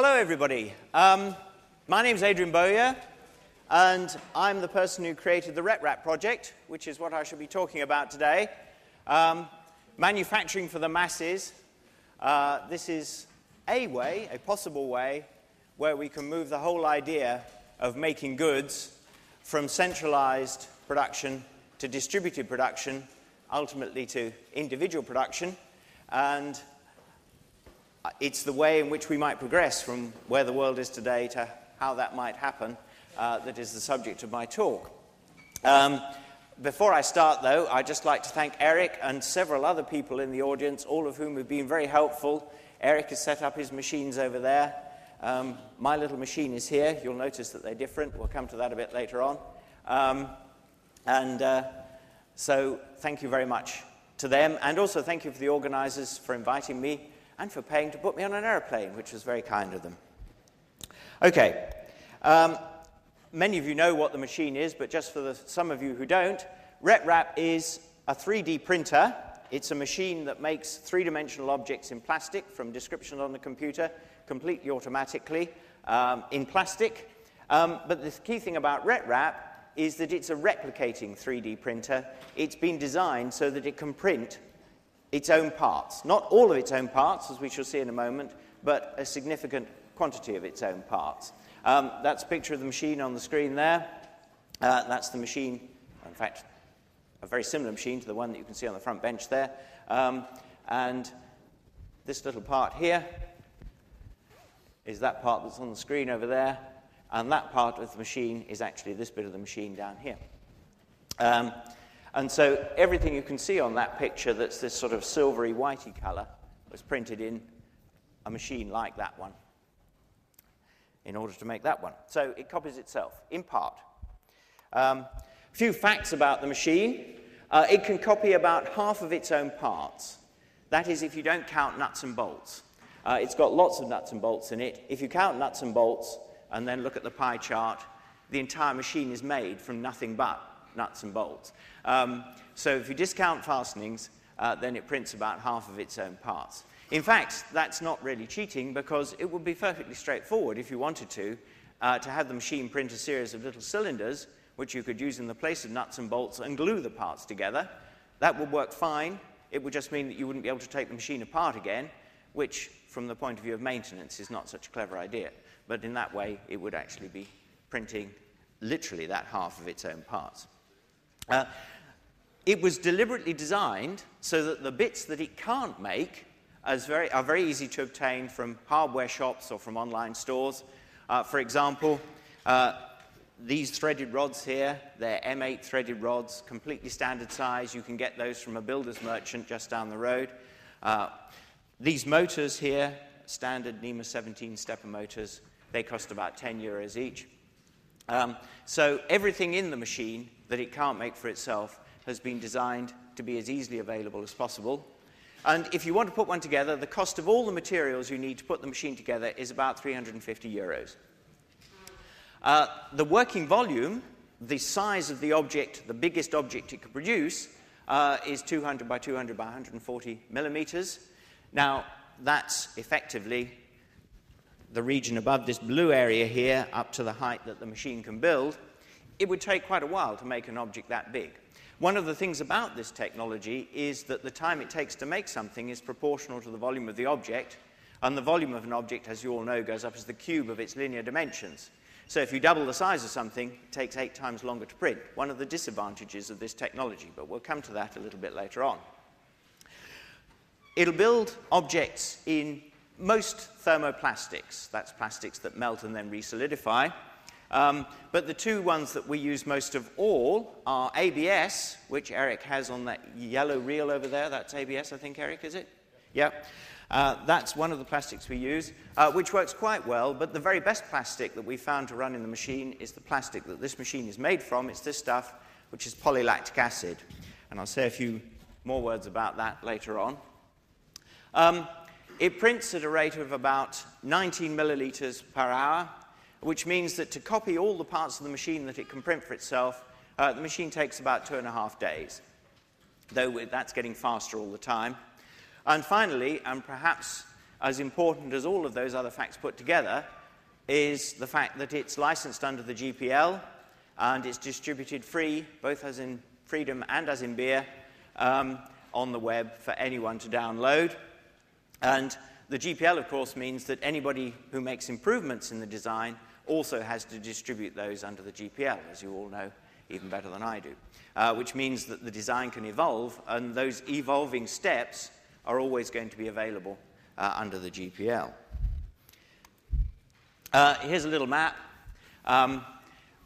Hello, everybody. Um, my name is Adrian Bowyer, and I'm the person who created the RepRap project, which is what I shall be talking about today. Um, manufacturing for the masses. Uh, this is a way, a possible way, where we can move the whole idea of making goods from centralized production to distributed production, ultimately to individual production, and it's the way in which we might progress from where the world is today to how that might happen uh, that is the subject of my talk. Um, before I start, though, I'd just like to thank Erik and several other people in the audience, all of whom have been very helpful. Erik has set up his machines over there. Um, my little machine is here. You'll notice that they're different. We'll come to that a bit later on. Um, and uh, so, thank you very much to them. And also, thank you for the organizers for inviting me and for paying to put me on an aeroplane, which was very kind of them. Okay. Um, many of you know what the machine is, but just for the, some of you who don't, RepRap is a 3D printer. It's a machine that makes three dimensional objects in plastic from description on the computer, completely automatically um, in plastic. Um, but the key thing about RepRap is that it's a replicating 3D printer. It's been designed so that it can print its own parts. Not all of its own parts, as we shall see in a moment, but a significant quantity of its own parts. Um, that's a picture of the machine on the screen there. Uh, that's the machine, in fact, a very similar machine to the one that you can see on the front bench there. Um, and this little part here is that part that's on the screen over there. And that part of the machine is actually this bit of the machine down here. Um, and so everything you can see on that picture that's this sort of silvery whitey color was printed in a machine like that one in order to make that one. So it copies itself, in part. A um, few facts about the machine. Uh, it can copy about half of its own parts. That is, if you don't count nuts and bolts. Uh, it's got lots of nuts and bolts in it. If you count nuts and bolts and then look at the pie chart, the entire machine is made from nothing but nuts and bolts. Um, so if you discount fastenings, uh, then it prints about half of its own parts. In fact, that's not really cheating because it would be perfectly straightforward if you wanted to, uh, to have the machine print a series of little cylinders which you could use in the place of nuts and bolts and glue the parts together. That would work fine. It would just mean that you wouldn't be able to take the machine apart again, which, from the point of view of maintenance, is not such a clever idea. But in that way, it would actually be printing literally that half of its own parts. Uh, it was deliberately designed so that the bits that it can't make very, are very easy to obtain from hardware shops or from online stores. Uh, for example, uh, these threaded rods here, they're M8 threaded rods, completely standard size. You can get those from a builder's merchant just down the road. Uh, these motors here, standard NEMA 17 stepper motors, they cost about 10 euros each. Um, so everything in the machine that it can't make for itself has been designed to be as easily available as possible. And if you want to put one together, the cost of all the materials you need to put the machine together is about 350 euros. Uh, the working volume, the size of the object, the biggest object it could produce, uh, is 200 by 200 by 140 millimeters. Now, that's effectively the region above this blue area here up to the height that the machine can build. It would take quite a while to make an object that big. One of the things about this technology is that the time it takes to make something is proportional to the volume of the object, and the volume of an object, as you all know, goes up as the cube of its linear dimensions. So if you double the size of something, it takes eight times longer to print. One of the disadvantages of this technology, but we'll come to that a little bit later on. It'll build objects in most thermoplastics. That's plastics that melt and then resolidify. Um, but the two ones that we use most of all are ABS, which Erik has on that yellow reel over there. That's ABS, I think, Erik, is it? Yeah. Uh, that's one of the plastics we use, uh, which works quite well. But the very best plastic that we found to run in the machine is the plastic that this machine is made from. It's this stuff, which is polylactic acid. And I'll say a few more words about that later on. Um, it prints at a rate of about 19 milliliters per hour, which means that to copy all the parts of the machine that it can print for itself, uh, the machine takes about two and a half days, though that's getting faster all the time. And finally, and perhaps as important as all of those other facts put together is the fact that it's licensed under the GPL and it's distributed free, both as in freedom and as in beer, um, on the web for anyone to download. And the GPL, of course, means that anybody who makes improvements in the design also has to distribute those under the GPL, as you all know even better than I do, uh, which means that the design can evolve, and those evolving steps are always going to be available uh, under the GPL. Uh, here's a little map. Um,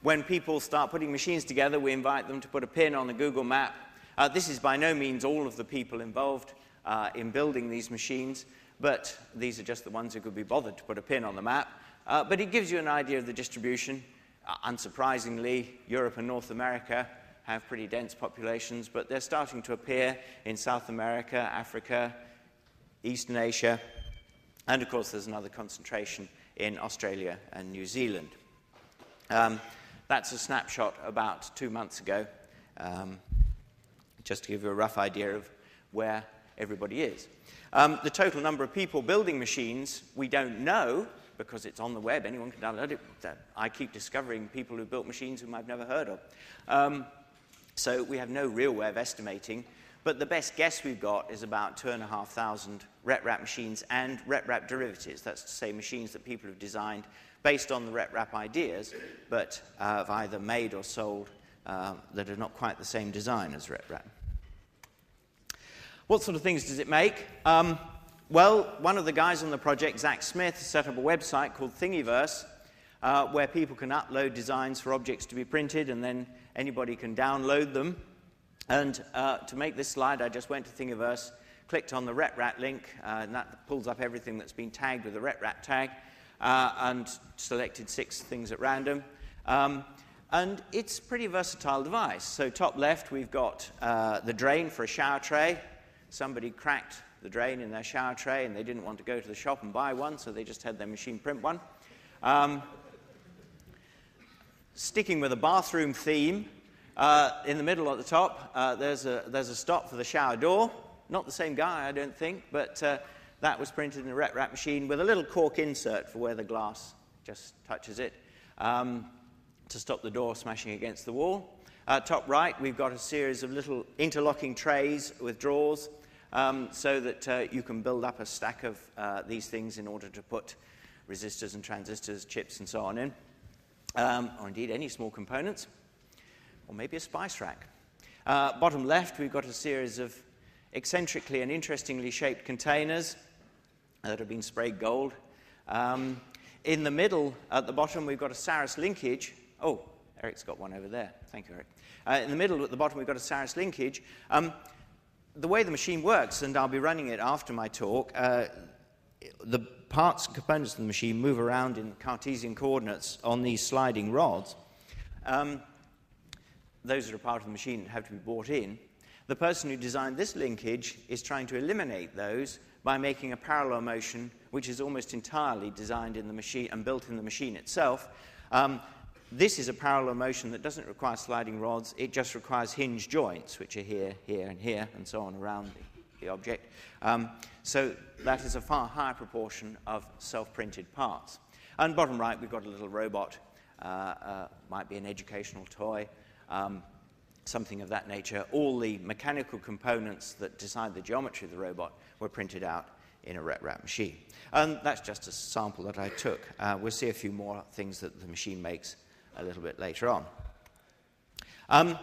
when people start putting machines together, we invite them to put a pin on the Google map. Uh, this is by no means all of the people involved uh, in building these machines, but these are just the ones who could be bothered to put a pin on the map. Uh, but it gives you an idea of the distribution. Uh, unsurprisingly, Europe and North America have pretty dense populations, but they're starting to appear in South America, Africa, Eastern Asia, and of course, there's another concentration in Australia and New Zealand. Um, that's a snapshot about two months ago, um, just to give you a rough idea of where everybody is. Um, the total number of people building machines, we don't know because it's on the web. Anyone can download it. I keep discovering people who built machines whom I've never heard of. Um, so we have no real way of estimating. But the best guess we've got is about 2,500 RepRap machines and RepRap derivatives. That's to say, machines that people have designed based on the RepRap ideas, but uh, have either made or sold uh, that are not quite the same design as RepRap. What sort of things does it make? Um, well, one of the guys on the project, Zach Smith, set up a website called Thingiverse uh, where people can upload designs for objects to be printed and then anybody can download them. And uh, to make this slide, I just went to Thingiverse, clicked on the RepRap link, uh, and that pulls up everything that's been tagged with the RepRap tag, uh, and selected six things at random. Um, and it's a pretty versatile device. So, top left, we've got uh, the drain for a shower tray. Somebody cracked the drain in their shower tray and they didn't want to go to the shop and buy one, so they just had their machine print one. Um, sticking with a bathroom theme, uh, in the middle at the top, uh, there's, a, there's a stop for the shower door. Not the same guy, I don't think, but uh, that was printed in a RepRap machine with a little cork insert for where the glass just touches it um, to stop the door smashing against the wall. Uh, top right, we've got a series of little interlocking trays with drawers um, so that uh, you can build up a stack of uh, these things in order to put resistors and transistors, chips, and so on in, um, or indeed any small components, or maybe a spice rack. Uh, bottom left, we've got a series of eccentrically and interestingly shaped containers that have been sprayed gold. Um, in the middle, at the bottom, we've got a Sarrus linkage. Oh, Erik's got one over there. Thank you, Erik. Uh, in the middle, at the bottom, we've got a Sarrus linkage. Um, the way the machine works, and I'll be running it after my talk, uh, the parts and components of the machine move around in Cartesian coordinates on these sliding rods. Um, those that are part of the machine have to be brought in. The person who designed this linkage is trying to eliminate those by making a parallel motion, which is almost entirely designed in the machine and built in the machine itself. Um, this is a parallel motion that doesn't require sliding rods, it just requires hinge joints, which are here, here, and here, and so on around the, the object. Um, so that is a far higher proportion of self-printed parts. And bottom right, we've got a little robot, uh, uh, might be an educational toy, um, something of that nature. All the mechanical components that decide the geometry of the robot were printed out in a RepRap machine. And that's just a sample that I took. Uh, we'll see a few more things that the machine makes a little bit later on. Um,